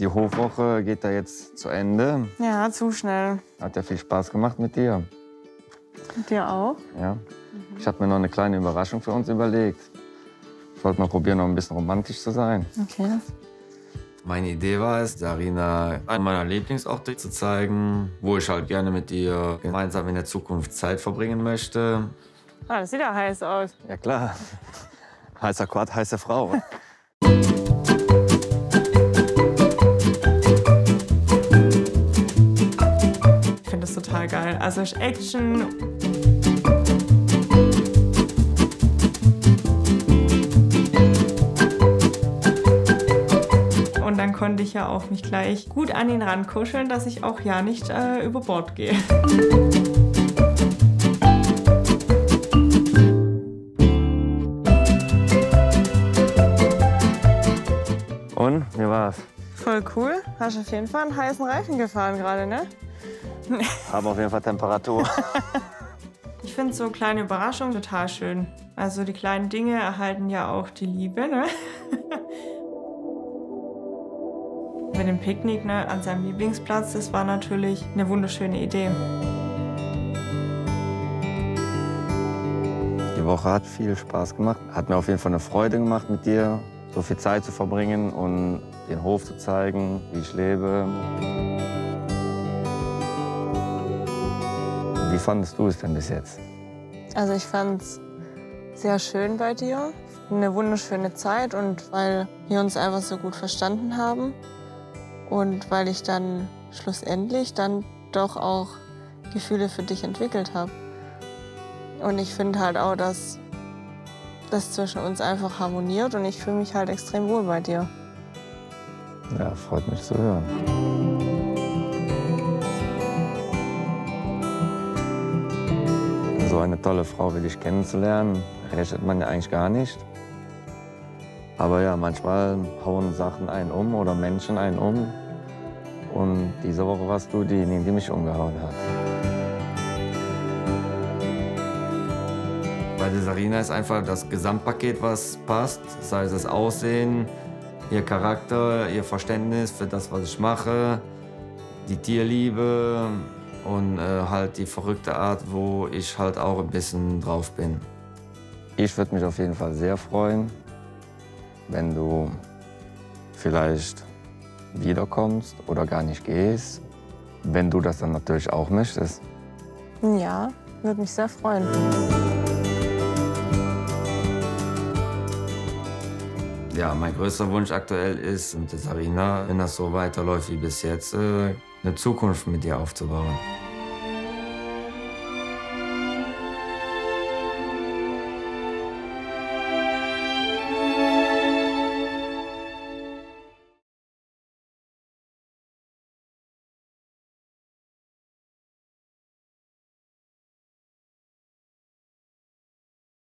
Die Hofwoche geht da jetzt zu Ende. Ja, zu schnell. Hat ja viel Spaß gemacht mit dir. Und dir auch? Ja. Ich habe mir noch eine kleine Überraschung für uns überlegt. Ich wollte mal probieren, noch ein bisschen romantisch zu sein. Okay. Meine Idee war es, Darina einen meiner Lieblingsorte zu zeigen, wo ich halt gerne mit ihr gemeinsam in der Zukunft Zeit verbringen möchte. Ah, das sieht ja heiß aus. Ja klar. Heißer Quad, heiße Frau. Also ist Action. Und dann konnte ich ja auch mich gleich gut an ihn rankuscheln, dass ich auch ja nicht äh, über Bord gehe. Und, wie war's? Voll cool. Hast auf jeden Fall einen heißen Reifen gefahren gerade, ne? Haben auf jeden Fall Temperatur. Ich finde so kleine Überraschungen total schön. Also die kleinen Dinge erhalten ja auch die Liebe, ne? Mit dem Picknick ne, an seinem Lieblingsplatz, das war natürlich eine wunderschöne Idee. Die Woche hat viel Spaß gemacht. Hat mir auf jeden Fall eine Freude gemacht, mit dir so viel Zeit zu verbringen und den Hof zu zeigen, wie ich lebe. Wie fandest du es denn bis jetzt? Also ich fand's sehr schön bei dir. Eine wunderschöne Zeit und weil wir uns einfach so gut verstanden haben und weil ich dann schlussendlich dann doch auch Gefühle für dich entwickelt habe. Und ich finde halt auch, dass das zwischen uns einfach harmoniert und ich fühle mich halt extrem wohl bei dir. Ja, freut mich zu hören. So eine tolle Frau will ich kennenzulernen, rechnet man ja eigentlich gar nicht. Aber ja, manchmal hauen Sachen einen um oder Menschen einen um. Und diese Woche warst du diejenige, die mich umgehauen hat. Bei der Sarina ist einfach das Gesamtpaket, was passt. Sei es das Aussehen, ihr Charakter, ihr Verständnis für das, was ich mache, die Tierliebe und äh, halt die verrückte Art, wo ich halt auch ein bisschen drauf bin. Ich würde mich auf jeden Fall sehr freuen, wenn du vielleicht wiederkommst oder gar nicht gehst, wenn du das dann natürlich auch möchtest. Ja, würde mich sehr freuen. Ja, mein größter Wunsch aktuell ist, mit der Sarina, wenn das so weiterläuft wie bis jetzt, äh, eine Zukunft mit dir aufzubauen.